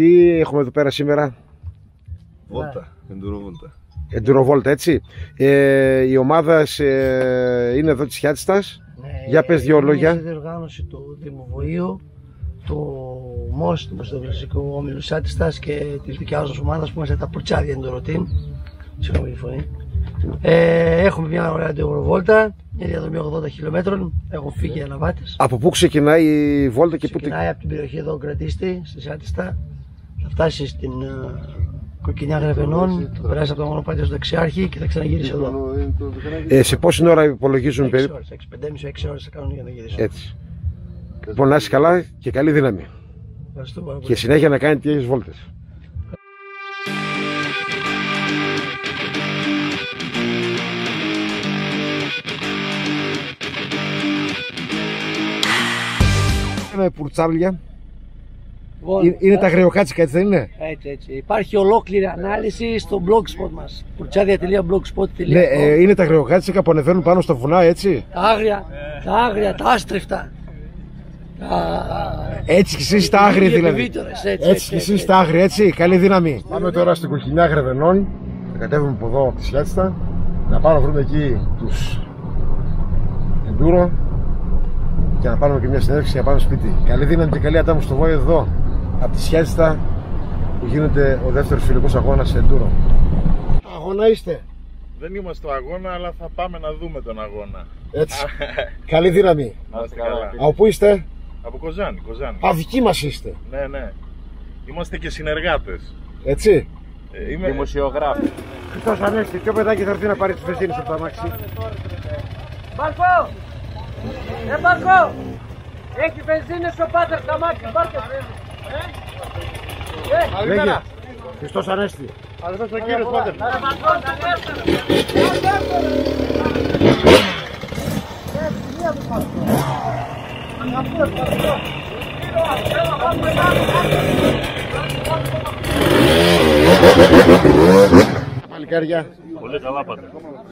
Τι έχουμε εδώ πέρα σήμερα; Βόλτα, εντουροβόλτα. Εντουροβόλτα, έτσι. Ε, η ομάδα σε, είναι εδώ της Χιάτιστας. Ναι, Για πες δυο είναι λόγια. σε διοργάνωση του Δήμου Βοήου, του ΜΟΣ, του Μεσοδευλωσικού Όμιλου Σάτιστας και της δικιάς μας ομάδας που είμαστε τα Πουρτσάδια Εντορωτήμ. Συγγνώμη για τη φωνή. Ε, έχουμε μια ωραία εντουροβόλτα, μια διαδρομή 80 χιλιόμετρων. Έχουν φύγει οι αναβάτες. Από πού ξεκινάει η βόλτα και πού την... Ξεκινάει από την περιοχή εδώ Κρατήστη, στη Σάτιστα. Θα φτάσει στην ε, Κοκκινιά Γρεβενών, θα περάσει από το μονοπάτι στο Δεξιάρχη και θα ξαναγυρίσει εδώ. Ε, σε πόση ώρα υπολογίζουν 6 περίπου; ώρες, 5,5-6 ώρες θα κάνουν για να γυρίσουν. Έτσι. Λοιπόν, να είσαι καλά και καλή δύναμη. Ευχαριστώ πάρα πολύ. Και συνέχεια να κάνετε τέτοιες βόλτες. Με πουρτσάβλια. Λοιπόν, Ε, Είναι τα αγριοκάτσικα, έτσι δεν είναι; Έτσι, έτσι. Υπάρχει ολόκληρη ανάλυση στο blogspot μας. Πουρτσάδια.blogspot.com Ναι, ε, είναι τα αγριοκάτσικα που ανεβαίνουν πάνω στα βουνά, έτσι; Τα άγρια, τα άγρια, τα άστρεφτα. Τα... Έτσι κι εσείς τα άγρια οι δηλαδή. επιβίτορες, έτσι, Έτσι κι εσείς τα άγρια, έτσι. Καλή δύναμη. Πάμε τώρα στην Κοκκινιά Γρεβενών. Θα κατέβουμε από εδώ από τη Σιάτιστα. Να πάμε να βρούμε εκεί τους Εντούρο και να πάρουμε και μια συνέντευξη για να πάμε σπίτι. Καλή δύναμη και καλή ατάμου στο Βόη εδώ από τη Σιάτιστα που γίνεται ο δεύτερος φιλικός αγώνας σε Εντούρο. Αγώνα είστε. Δεν είμαστε στο αγώνα, αλλά θα πάμε να δούμε τον αγώνα. Έτσι. καλή δύναμη. Να είστε καλά. Από πού είστε; Από Κοζάνη, Κοζάνη. Α, δικοί μας είστε. Ναι, ναι. Είμαστε και συνεργάτες. Έτσι. Ε, Είμαι δημοσιογράφος. Χριστός Ανέστη, ποιο παιδάκι θα έρθει να πάρει τις βενζίνες από το αμάξι. Μπαρκό! Ε, Μπαρκό! Έχει βενζίνη στο πάτερ στα μάτια, πάρτε Λέγε. Χριστός Ανέστη. Αδερφός ο κύριος Πάτερ. Παλικάρια. Πολύ καλά πάτε.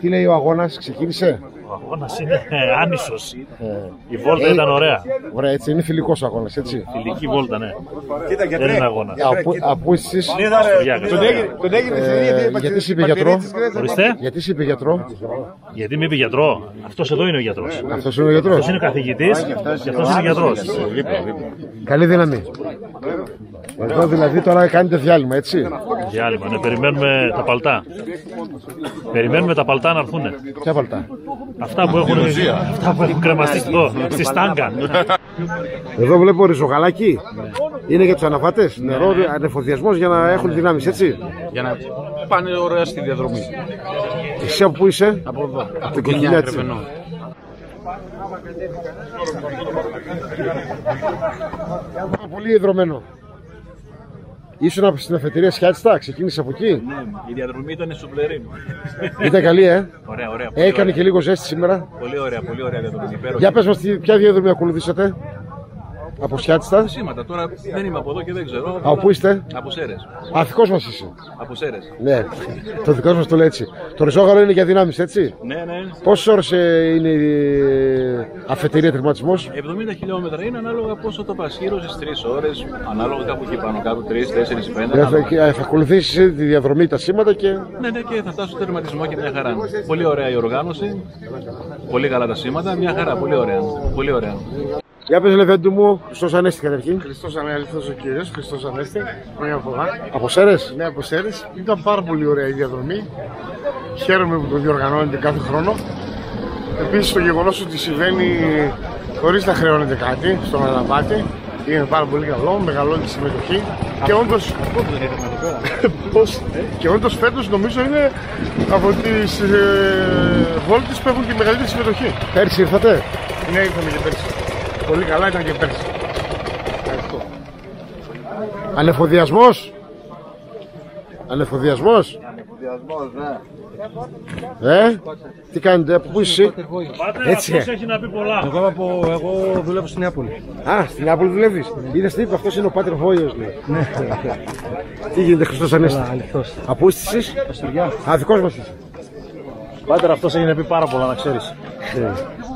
Τι λέει ο αγώνας, ξεκίνησε; Ο αγώνας είναι άνισος. Η βόλτα ήταν ωραία. Ωραία, έτσι είναι φιλικός αγώνας, έτσι. Φιλική βόλτα, ναι. Δεν είναι αγώνα. Από, από εσείς, Τον ε, γιατί σε είπε γιατρό, Ορίστε. γιατί σε είπε γιατρό, Γιατί με είπε γιατρό; Αυτός εδώ είναι ο γιατρός. αυτός είναι ο γιατρός. Αυτός είναι καθηγητής και αυτός είναι γιατρός. Καλή δύναμη. Εδώ δηλαδή τώρα κάνετε διάλειμμα, έτσι. Διάλειμμα, ναι. Περιμένουμε τα παλτά. Περιμένουμε τα παλτά να έρθουν. Ποια βαλτά. Αυτά που έχουν, αυτά που έχουν κρεμαστεί εδώ, στη στάγκα. Εδώ βλέπω ριζογαλάκι. Είναι για τους αναφάτες; Νερό, ανεφοδιασμός για να έχουν δυνάμεις, έτσι; για να πάνε ωραία στη διαδρομή. Εσύ από πού είσαι; Από εδώ, από την την Κοκκινιά, Κοκκινιά έτσι. Κρεβενό. Πολύ ιδρωμένο. Ήσουν στην αφετηρία Σιάτιστα, ξεκίνησε από εκεί; Ναι, η διαδρομή ήταν σουβλερή. Ήταν καλή, ε; Ωραία, ωραία. πολύ Έκανε ωραία. και λίγο ζέστη σήμερα. Πολύ ωραία, πολύ ωραία διαδρομή. Υπέροχη. Για πες μας τι- ποια διαδρομή ακολουθήσατε; Από Σιάτιστα. Σήματα, τώρα δεν είμαι από εδώ και δεν ξέρω. Από πού είστε; Από Σέρες. Αθικός μας είσαι. Από Σέρες. Ναι, το δικό μας το λέει έτσι. Το ριζόγαλο είναι για δυνάμεις, έτσι; Ναι, ναι. Πόσες ώρες ε, είναι η αφετηρία τερματισμός; 70 χιλιόμετρα είναι ανάλογα πόσο το πασχύρο στις 3 ώρες. Ανάλογα κάπου εκεί πάνω κάτω, 3, 4, 5. Δηλαδή, και, ε, θα ακολουθήσεις ε, τη διαδρομή, τα σήματα και Ναι, ναι, και θα φτάσω στο τερματισμό και μια χαρά. Πολύ ωραία η οργάνωση. Πολύ καλά τα σήματα. Μια χαρά, πολύ ωραία. Πολύ ωραία. Για πες Λεβέντου μου, Χριστός Ανέστη καταρχήν. Χριστός Ανέλθος ο κύριος, Χριστός Ανέστη, χρόνια πολλά. Από Σέρες. Ναι, από Σέρες. Ήταν πάρα πολύ ωραία η διαδρομή. Χαίρομαι που το διοργανώνετε κάθε χρόνο. Επίσης το γεγονός ότι συμβαίνει χωρίς να χρεώνεται κάτι στον αναπάτη. Είναι πάρα πολύ καλό, μεγαλώνει τη συμμετοχή. Και όντως, Πώς, και όντως φέτος νομίζω είναι από τις ε, βόλτες που έχουν τη μεγαλύτερη συμμετοχή. Πέρσι ήρθατε; Ναι, ήρθαμε και πέρσι. Πολύ καλά ήταν και πέρσι. Ευχαριστώ. Ανεφοδιασμός. Ανεφοδιασμός. Ε, τι κάνετε, από πού είσαι; Εσύ; Έτσι, ε. Αυτός έχει να πει πολλά. Εγώ, από, εγώ δουλεύω στην Νεάπολη. Α, στην Νεάπολη δουλεύεις. Είδες τι είπε, αυτός είναι ο Πάτερ Βόιος, λέει. τι γίνεται, Χριστός Ανέστη; Αληθώς. Από πού είσαι εσείς; Α, δικός μας είσαι. Πάτερ, αυτός έχει να πει πάρα πολλά, να ξέρεις.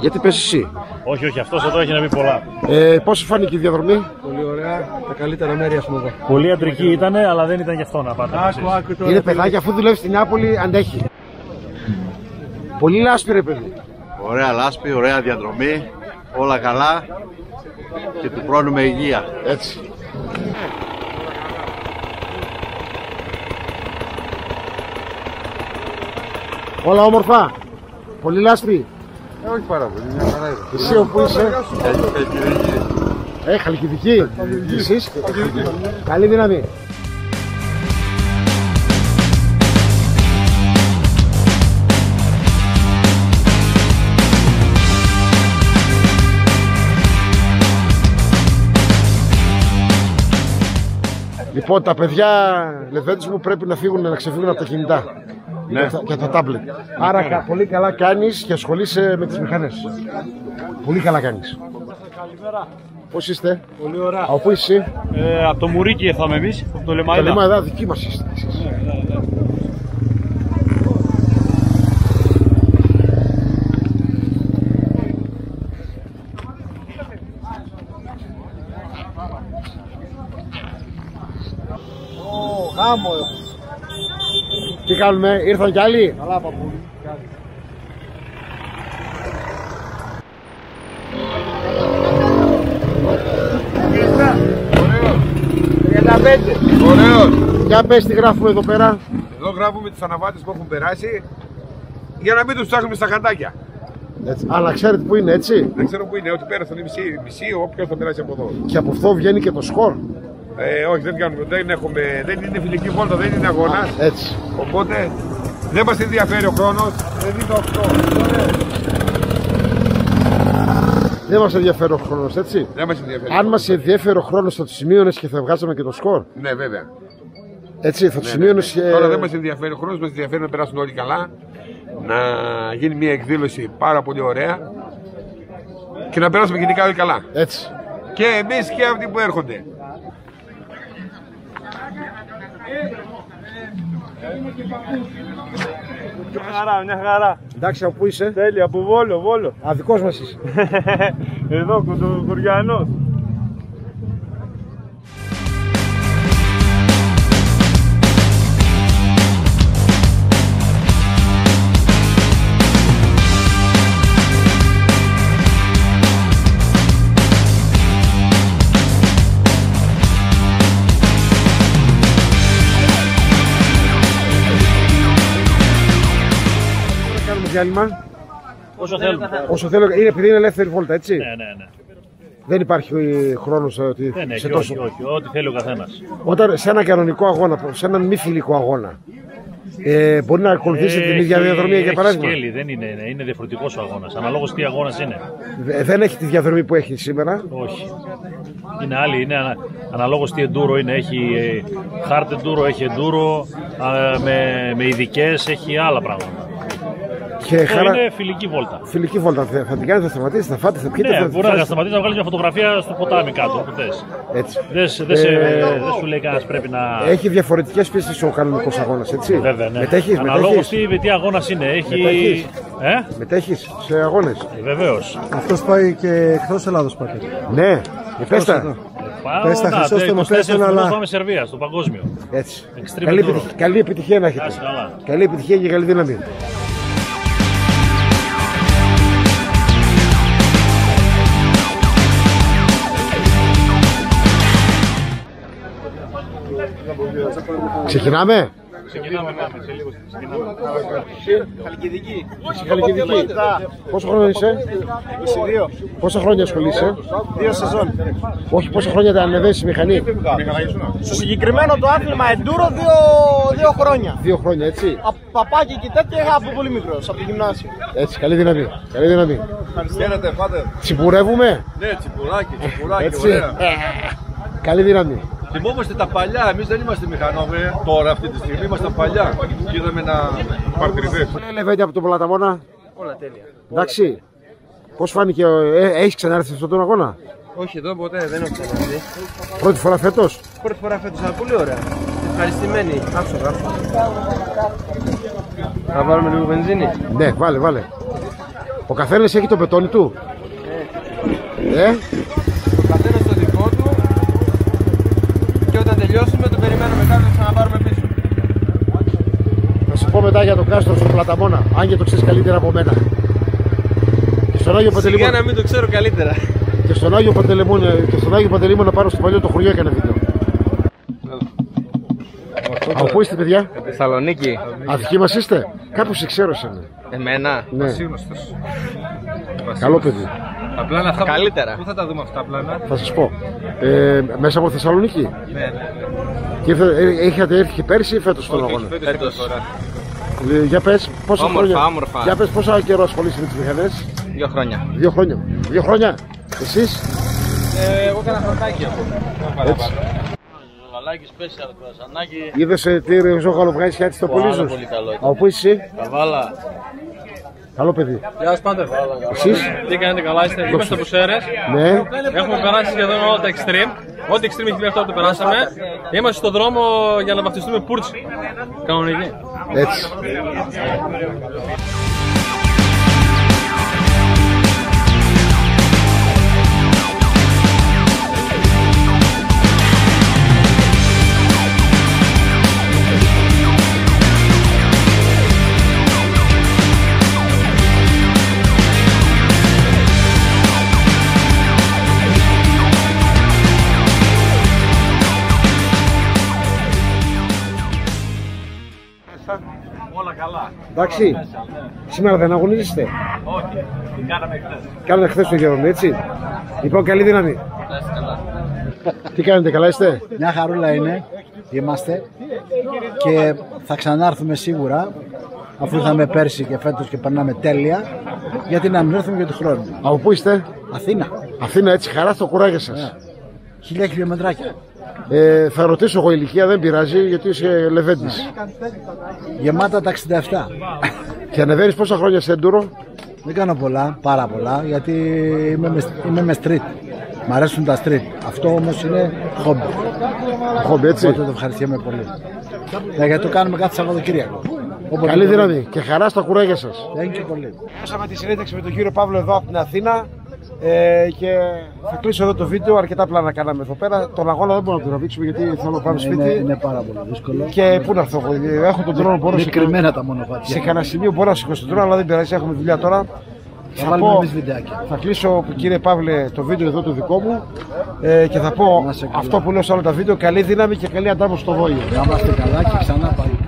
Ε, γιατί πες εσύ. Όχι, όχι, αυτός εδώ έχει να πει πολλά. Ε, Πώς σου φάνηκε η διαδρομή, Πολύ ωραία. Τα καλύτερα μέρη έχουμε εδώ. Πολύ ιατρική ήταν, αλλά δεν ήταν γι' αυτό να πάτε. εσείς. άκου τώρα. Είναι παιδάκι, αφού δουλεύει στην Νεάπολη, αντέχει. Πολύ λάσπη, ρε παιδί. Ωραία λάσπη, ωραία διαδρομή, όλα καλά και του χρόνου με υγεία. Έτσι. Όλα όμορφα. Πολύ λάσπη. Ε, όχι πάρα πολύ, μια χαρά είναι. Εσύ όπου είσαι. Ε, Χαλκιδική. Εσείς. Καλή δύναμη. Λοιπόν, τα παιδιά λεβέντες μου πρέπει να φύγουν να ξεφύγουν από τα κινητά και, τα, και τα τάμπλετ. Άρα κα- πολύ καλά κάνεις και ασχολείσαι με τις μηχανές. Πολύ καλά κάνεις. Πώς είστε, Πολύ ωραία. από πού είσαι; Εσύ, Ε, από το Μουρίκι ήρθαμε εμείς, από το τα λέμε εδώ δική μας είστε εσείς. Γάμο. Τι κάνουμε, ήρθαν κι άλλοι. Καλά παππούλη. Ωραίος. Για πες τι γράφουμε εδώ πέρα. Εδώ γράφουμε τις αναβάτες που έχουν περάσει για να μην τους ψάχνουμε στα χαντάκια. Έτσι. Αλλά ξέρετε που είναι έτσι; Δεν ξέρω πού είναι, ότι πέρασαν οι μισοί, μισοί όποιος θα περάσει από εδώ. Και από αυτό βγαίνει και το σκορ. Ε, όχι, δεν, κάνουμε, δεν, έχουμε, δεν είναι φιλική βόλτα, δεν είναι αγώνα. Έτσι. Οπότε δεν μας ενδιαφέρει ο χρόνος. Δεν είναι αυτό. Δεν μας ενδιαφέρει ο χρόνος, έτσι. Δεν μας ενδιαφέρει. Αν μας ενδιαφέρει ο χρόνος θα το σημείωνες και θα βγάζαμε και το σκορ. Ναι, βέβαια. Έτσι, θα το σημείωνες και... Τώρα δεν μας ενδιαφέρει ο χρόνος, μας ενδιαφέρει να περάσουν όλοι καλά. Να γίνει μια εκδήλωση πάρα πολύ ωραία. Και να περάσουμε γενικά όλοι καλά. Έτσι. Και εμείς και αυτοί που έρχονται. Μια χαρά, μια χαρά. Εντάξει, από πού είσαι. Τέλεια, από Βόλο, Βόλο. Α, δικός μας είσαι. Εδώ, κοντοκουριανός. Διάλειμμα. Όσο θέλουμε. Όσο θέλω, είναι επειδή είναι ελεύθερη βόλτα, έτσι. Ναι, ναι, ναι. Δεν υπάρχει χρόνος ότι Δεν σε έχει, τόσο. όχι, όχι, ό,τι θέλει ο καθένας. Όταν σε ένα κανονικό αγώνα, σε έναν μη φιλικό αγώνα, ε, μπορεί να ακολουθήσετε την ίδια διαδρομή για παράδειγμα. Σκέλη, δεν είναι, είναι, είναι διαφορετικός ο αγώνας. Αναλόγως τι αγώνας είναι. Ε, Δεν έχει τη διαδρομή που έχει σήμερα. Όχι. Είναι άλλη, είναι ανα, αναλόγως τι εντούρο είναι. Έχει ε, hard enduro, έχει enduro, α, με, με ειδικές, έχει άλλα πράγματα. Και Αυτό χαρά... είναι φιλική βόλτα. Φιλική βόλτα. Θα θα την κάνετε, θα σταματήσετε, θα φάτε, θα πιείτε. Ναι, θα... μπορεί θα- να σταματήσει να βγάλει μια φωτογραφία στο ποτάμι κάτω που θες. Έτσι. Δεν, σε- δεν, σε- Ε, δεν σου λέει κανένας πρέπει να. Έχει διαφορετικές πίσει ο κανονικός αγώνας, έτσι; Βέβαια, ναι. Μετέχεις, Αναλόγως μετέχει. τι, τι αγώνας είναι. Έχει. Μετέχεις; Ε, Μετέχεις σε αγώνες; βεβαίως. Αυτός πάει και εκτός Ελλάδος πάει. Ναι, πες τα. Πες τα, Χρυσόστομο, πες τον, αλλά- Πάμε Σερβία, στο παγκόσμιο. Έτσι. Extreme Καλή, enduro. επιτυχία, καλή επιτυχία να έχετε. Άσε καλά. Καλή επιτυχία και καλή δύναμη. Ξεκινάμε; Ξεκινάμε, ναι, σε λίγο ξεκινάμε. Εσύ Χαλκιδική. Πόσο χρόνο είσαι, 22. πόσα χρόνια ασχολείσαι, Δύο σεζόν. όχι πόσα χρόνια τα ανεβαίνεις στη μηχανή; Στο συγκεκριμένο το άθλημα εντούρο δύο, δύο χρόνια. Δύο χρόνια, έτσι; Από παπάκι και τέτοια είχα από πολύ μικρός, από το γυμνάσιο. Έτσι, καλή δύναμη. Καλή δύναμη. Χαίρετε, πάτε. Τσιμπουρεύουμε; Ναι, τσιπουράκι, τσιπουράκι, Έτσι. Καλή δύναμη. Θυμόμαστε τα παλιά, εμείς δεν είμαστε μηχανόβοι τώρα αυτή τη στιγμή, είμαστε παλιά. Και είδαμε να παρτιριδές. Λεβέντε από τον Πλαταμόνα; Όλα τέλεια. Εντάξει. Πώς φάνηκε, ε, έχεις ξανάρθει σε αυτόν τον αγώνα; Όχι εδώ ποτέ, δεν έχω ξαναδεί. Πρώτη φορά φέτος; Πρώτη φορά φέτος, αλλά πολύ ωραία. Ευχαριστημένοι. Άψο, άψο. Να βάλουμε λίγο βενζίνη. Ναι, βάλε, βάλε. Ο καθένας έχει το πετόνι του. Ε, Ο καθένα το δικό του και όταν τελειώσουμε τον περιμένουμε κάτω να ξαναπάρουμε πίσω. θα σου πω μετά για το κάστρο στο Πλαταμόνα, αν και το ξέρεις καλύτερα από μένα. Και στον Άγιο Σιγά Παντελήμωνα, να μην το ξέρω καλύτερα. και στον Άγιο Παντελήμωνα, και στον Άγιο Παντελήμωνα πάνω στο παλιό το χωριό έκανε βίντεο. Από πού είστε, παιδιά, Θεσσαλονίκη. αδικοί μας είστε, κάπου σε ξέρω εσένα. Εμένα. Ναι. Καλό παιδί. Τα πλάνα αυτά Καλύτερα. Πού θα τα δούμε αυτά τα πλάνα; Θα σας πω. Ε, μέσα από Θεσσαλονίκη; Ναι, ναι. Και ήρθε- ε, είχατε έρθει και πέρσι ή φέτος στον αγώνα; Φέτος. Ε, Για πες, πόσα Όμορφα, χρόνια. όμορφα. Για πες, πόσα καιρό ασχολείσαι με τις μηχανές. Δύο χρόνια. Δύο χρόνια. Δύο χρόνια. Εσείς; Ε, εγώ έκανα χρωτάκι από. Έτσι. Γαλάκι special κρασανάκι. Είδες τι ριζόγαλο βγάζει και έτσι το Πάρα πολύ πολύ καλό. Από πού είσαι, εσύ; Καβάλα. καλό παιδί. Γεια σας πάντε. Εσείς, Τι κάνετε καλά, είστε, είμαστε από Σέρες. ναι. Έχουμε περάσει σχεδόν όλα τα extreme. Ό,τι extreme έχει μέχρι τώρα το περάσαμε. Είμαστε στον δρόμο για να βαφτιστούμε πούρτσι. Κανονική. It's. Έτσι. Όλα καλά. Εντάξει. Σήμερα δεν αγωνίζεστε; Όχι. Τι κάναμε χθες. Κάνατε χθες το γερόν, έτσι. Λοιπόν, καλή δύναμη. Τι κάνετε, καλά είστε; Μια χαρούλα είναι, είμαστε και θα ξανάρθουμε σίγουρα αφού ήρθαμε πέρσι και φέτος και περνάμε τέλεια γιατί να μην έρθουμε και του χρόνου. Από πού είστε, Αθήνα, Αθήνα, έτσι, χαρά στο κουράγιο σας. Χίλια χιλιομετράκια. Ε, θα ρωτήσω εγώ ηλικία, δεν πειράζει, γιατί είσαι λεβέντης. Γεμάτα τα 67. Και ανεβαίνεις πόσα χρόνια σε εντούρο. Δεν κάνω πολλά, πάρα πολλά, γιατί είμαι με, είμαι με street. Μ' αρέσουν τα street. Αυτό όμως είναι χόμπι. Χόμπι, έτσι. Οπότε το ευχαριστιέμαι πολύ. Ε, γιατί το κάνουμε κάθε Σαββατοκύριακο. Όποτε Καλή μπορούμε. δύναμη και χαρά στα κουράγια σας. Thank you πολύ. Είχαμε τη συνέντευξη με τον κύριο Παύλο εδώ από την Αθήνα ε, και θα κλείσω εδώ το βίντεο. Αρκετά πλάνα κάναμε εδώ πέρα. Τον αγώνα δεν μπορούμε να τον τραβήξουμε γιατί θέλω να πάμε σπίτι. Είναι, είναι πάρα πολύ δύσκολο. Και πού να έρθω εγώ, έχω το ντρόνο μπορώ Είναι σε, κρυμμένα τα μονοπάτια. σε κανένα σημείο μπορώ να σηκώσω το ντρόνο, αλλά δεν πειράζει, έχουμε δουλειά τώρα. Θα βάλουμε εμείς βιντεάκια. θα κλείσω κύριε Παύλε το βίντεο εδώ το δικό μου ε, και θα πω Να είσαι καλά. αυτό που λέω σε όλα τα βίντεο καλή δύναμη και καλή αντάμωση στο Βόιο. Να είμαστε καλά και ξανά πάλι.